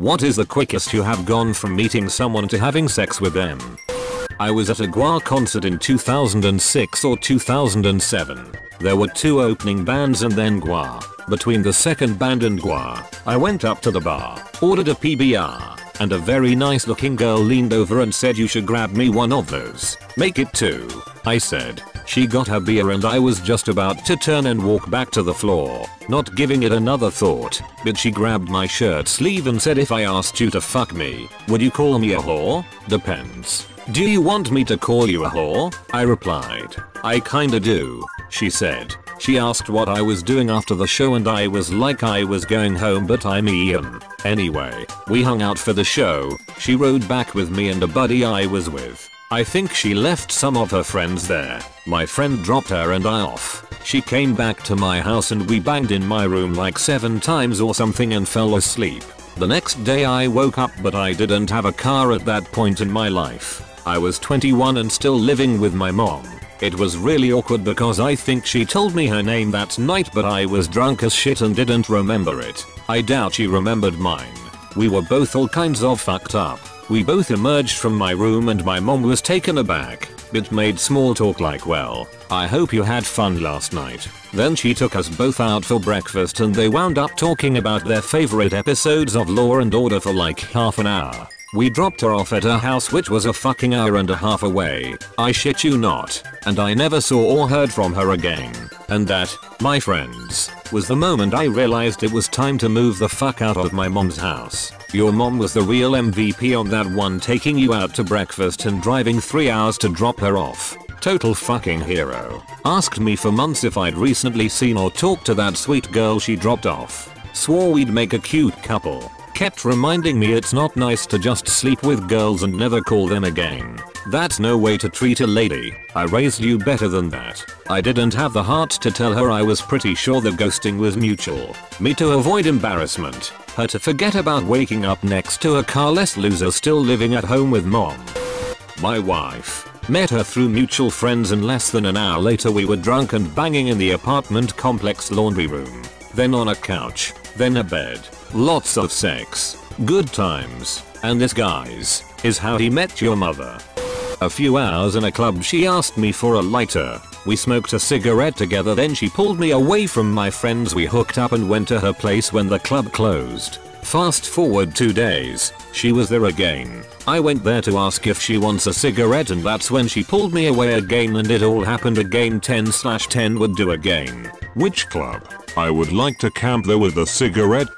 What is the quickest you have gone from meeting someone to having sex with them? I was at a GWAR concert in 2006 or 2007. There were two opening bands and then GWAR. Between the second band and GWAR, I went up to the bar, ordered a PBR, and a very nice looking girl leaned over and said you should grab me one of those. Make it two. I said. She got her beer and I was just about to turn and walk back to the floor, not giving it another thought, but she grabbed my shirt sleeve and said if I asked you to fuck me, would you call me a whore? Depends. Do you want me to call you a whore? I replied. I kinda do, she said. She asked what I was doing after the show and I was like I was going home but I'm Ian. Anyway, we hung out for the show, she rode back with me and a buddy I was with. I think she left some of her friends there. My friend dropped her and I off. She came back to my house and we banged in my room like 7 times or something and fell asleep. The next day I woke up but I didn't have a car at that point in my life. I was 21 and still living with my mom. It was really awkward because I think she told me her name that night but I was drunk as shit and didn't remember it. I doubt she remembered mine. We were both all kinds of fucked up. We both emerged from my room and my mom was taken aback, but made small talk like well, I hope you had fun last night. Then she took us both out for breakfast and they wound up talking about their favorite episodes of Law and Order for like half an hour. We dropped her off at her house which was a fucking hour and a half away. I shit you not. And I never saw or heard from her again. And that, my friends, was the moment I realized it was time to move the fuck out of my mom's house. Your mom was the real MVP on that one taking you out to breakfast and driving 3 hours to drop her off. Total fucking hero. Asked me for months if I'd recently seen or talked to that sweet girl she dropped off. Swore we'd make a cute couple kept reminding me it's not nice to just sleep with girls and never call them again. That's no way to treat a lady. I raised you better than that. I didn't have the heart to tell her I was pretty sure the ghosting was mutual. Me to avoid embarrassment. Her to forget about waking up next to a carless loser still living at home with mom. My wife. Met her through mutual friends and less than an hour later we were drunk and banging in the apartment complex laundry room. Then on a couch. Then a bed. Lots of sex. Good times. And this guys, is how he met your mother. A few hours in a club she asked me for a lighter. We smoked a cigarette together then she pulled me away from my friends we hooked up and went to her place when the club closed. Fast forward two days, she was there again. I went there to ask if she wants a cigarette and that's when she pulled me away again and it all happened again 10 slash 10 would do again. Which club? I would like to camp there with a cigarette.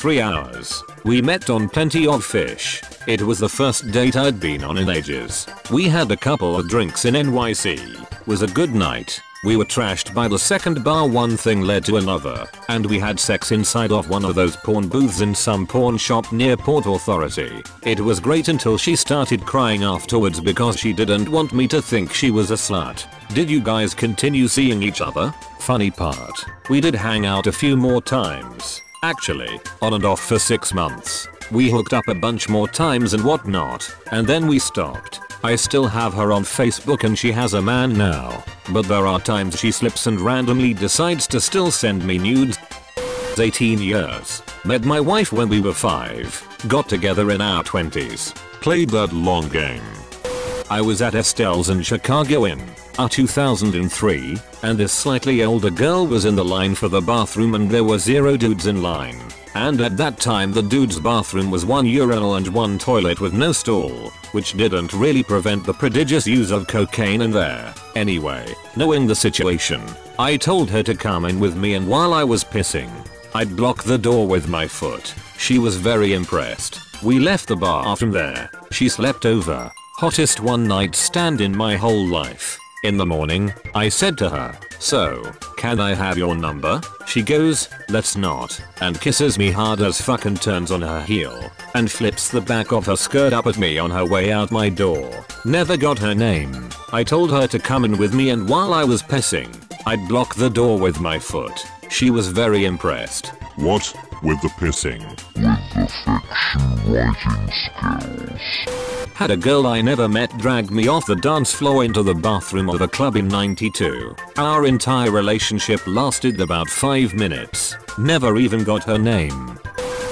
3 hours. We met on Plenty of Fish. It was the first date I'd been on in ages. We had a couple of drinks in NYC. Was a good night. We were trashed by the second bar one thing led to another, and we had sex inside of one of those porn booths in some porn shop near Port Authority. It was great until she started crying afterwards because she didn't want me to think she was a slut. Did you guys continue seeing each other? Funny part, we did hang out a few more times. Actually, on and off for 6 months. We hooked up a bunch more times and whatnot, and then we stopped. I still have her on Facebook and she has a man now, but there are times she slips and randomly decides to still send me nudes. 18 years. Met my wife when we were 5. Got together in our 20s. Played that long game. I was at Estelle's in Chicago in uh, 2003, and this slightly older girl was in the line for the bathroom and there were zero dudes in line. And at that time the dude's bathroom was one urinal and one toilet with no stall, which didn't really prevent the prodigious use of cocaine in there. Anyway, knowing the situation, I told her to come in with me and while I was pissing, I'd block the door with my foot. She was very impressed. We left the bar from there. She slept over. Hottest one night stand in my whole life. In the morning, I said to her, so, can I have your number? She goes, let's not, and kisses me hard as fuck and turns on her heel, and flips the back of her skirt up at me on her way out my door. Never got her name. I told her to come in with me and while I was pissing, I'd block the door with my foot. She was very impressed. What? With the pissing? With the fiction writing skills. Had a girl I never met drag me off the dance floor into the bathroom of a club in 92. Our entire relationship lasted about 5 minutes. Never even got her name.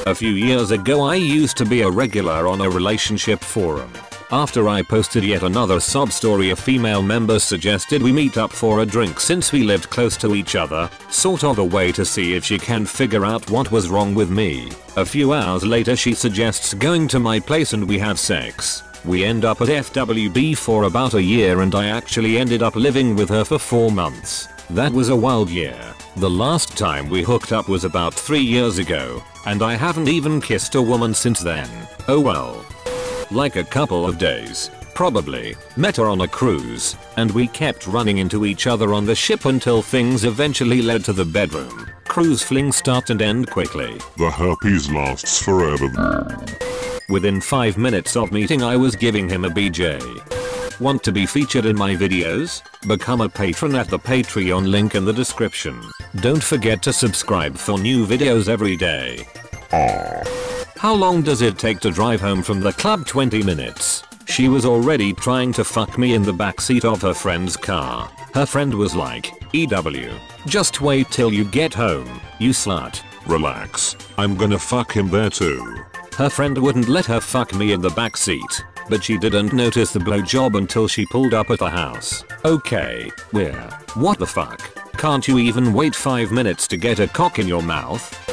A few years ago I used to be a regular on a relationship forum. After I posted yet another sob story a female member suggested we meet up for a drink since we lived close to each other, sort of a way to see if she can figure out what was wrong with me. A few hours later she suggests going to my place and we have sex. We end up at FWB for about a year and I actually ended up living with her for 4 months. That was a wild year. The last time we hooked up was about 3 years ago, and I haven't even kissed a woman since then. Oh well. Like a couple of days. Probably. Met her on a cruise, and we kept running into each other on the ship until things eventually led to the bedroom. Cruise flings start and end quickly. The herpes lasts forever. Within 5 minutes of meeting I was giving him a BJ. Want to be featured in my videos? Become a patron at the Patreon link in the description. Don't forget to subscribe for new videos every day. How long does it take to drive home from the club 20 minutes? She was already trying to fuck me in the backseat of her friend's car. Her friend was like, EW. Just wait till you get home, you slut. Relax. I'm gonna fuck him there too. Her friend wouldn't let her fuck me in the backseat, but she didn't notice the blowjob until she pulled up at the house. Okay, we're. What the fuck? Can't you even wait 5 minutes to get a cock in your mouth?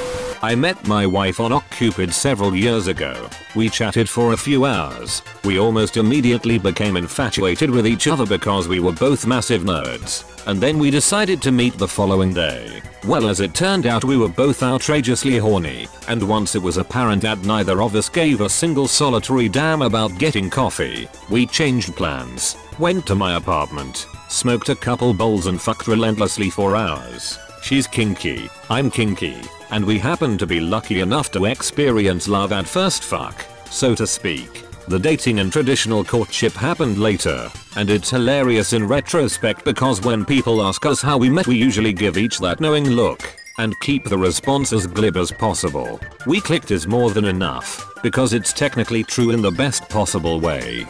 I met my wife on OkCupid several years ago. We chatted for a few hours. We almost immediately became infatuated with each other because we were both massive nerds. And then we decided to meet the following day. Well as it turned out we were both outrageously horny, and once it was apparent that neither of us gave a single solitary damn about getting coffee, we changed plans, went to my apartment, smoked a couple bowls and fucked relentlessly for hours. She's kinky, I'm kinky, and we happen to be lucky enough to experience love at first fuck, so to speak. The dating and traditional courtship happened later, and it's hilarious in retrospect because when people ask us how we met we usually give each that knowing look, and keep the response as glib as possible. We clicked is more than enough, because it's technically true in the best possible way.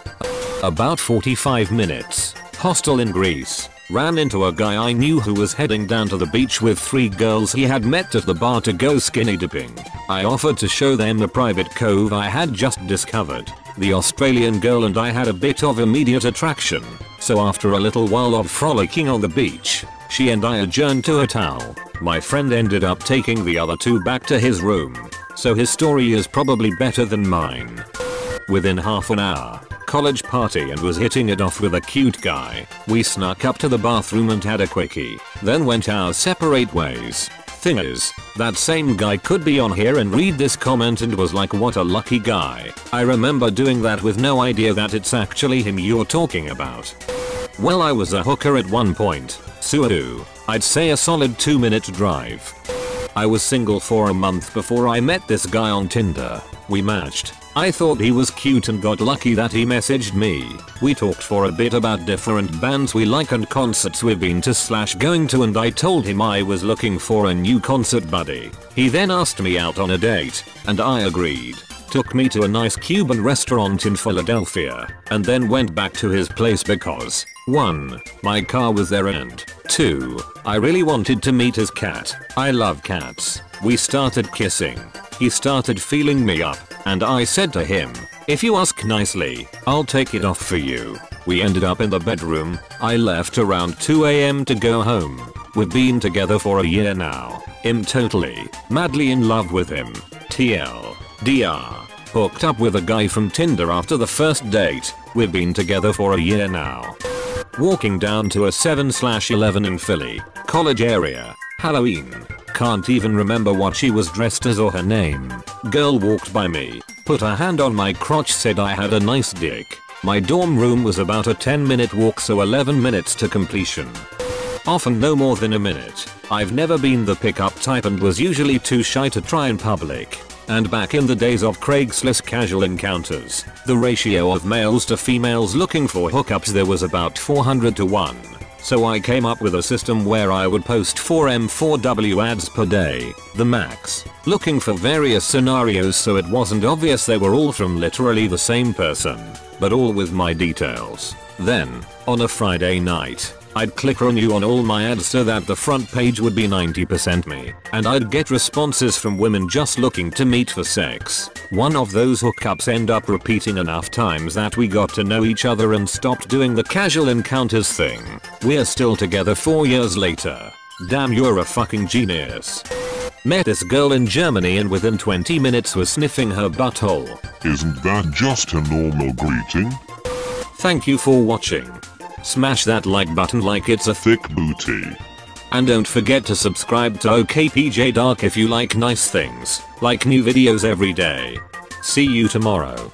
About 45 minutes. Hostel in Greece. Ran into a guy I knew who was heading down to the beach with three girls he had met at the bar to go skinny dipping. I offered to show them the private cove I had just discovered. The Australian girl and I had a bit of immediate attraction, so after a little while of frolicking on the beach, she and I adjourned to a towel. My friend ended up taking the other two back to his room, so his story is probably better than mine. Within half an hour, college party and was hitting it off with a cute guy. We snuck up to the bathroom and had a quickie, then went our separate ways. Thing is, that same guy could be on here and read this comment and was like what a lucky guy. I remember doing that with no idea that it's actually him you're talking about. Well I was a hooker at one point, Suadu, I'd say a solid 2 minute drive. I was single for a month before I met this guy on Tinder. We matched. I thought he was cute and got lucky that he messaged me. We talked for a bit about different bands we like and concerts we've been to slash going to and I told him I was looking for a new concert buddy. He then asked me out on a date, and I agreed. Took me to a nice Cuban restaurant in Philadelphia, and then went back to his place because 1. My car was there and 2. I really wanted to meet his cat. I love cats. We started kissing. He started feeling me up, and I said to him, if you ask nicely, I'll take it off for you. We ended up in the bedroom. I left around 2am to go home. We've been together for a year now. I'm totally, madly in love with him. TL. DR. Hooked up with a guy from Tinder after the first date. We've been together for a year now. Walking down to a 7-11 in Philly, college area, Halloween. Can't even remember what she was dressed as or her name. Girl walked by me, put her hand on my crotch said I had a nice dick. My dorm room was about a 10 minute walk so 11 minutes to completion. Often no more than a minute. I've never been the pickup type and was usually too shy to try in public. And back in the days of Craigslist casual encounters, the ratio of males to females looking for hookups there was about 400 to 1. So I came up with a system where I would post 4M4W ads per day, the max, looking for various scenarios so it wasn't obvious they were all from literally the same person, but all with my details. Then, on a Friday night, I'd click renew on all my ads so that the front page would be 90% me, and I'd get responses from women just looking to meet for sex. One of those hookups end up repeating enough times that we got to know each other and stopped doing the casual encounters thing. We're still together 4 years later. Damn you're a fucking genius. Met this girl in Germany and within 20 minutes was sniffing her butthole. Isn't that just a normal greeting? Thank you for watching. Smash that like button like it's a Thick booty. and don't forget to subscribe to OKPJ Dark if you like nice things, like new videos every day. See you tomorrow.